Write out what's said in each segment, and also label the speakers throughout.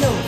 Speaker 1: no.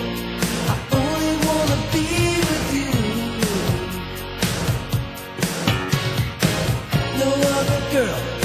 Speaker 1: girl.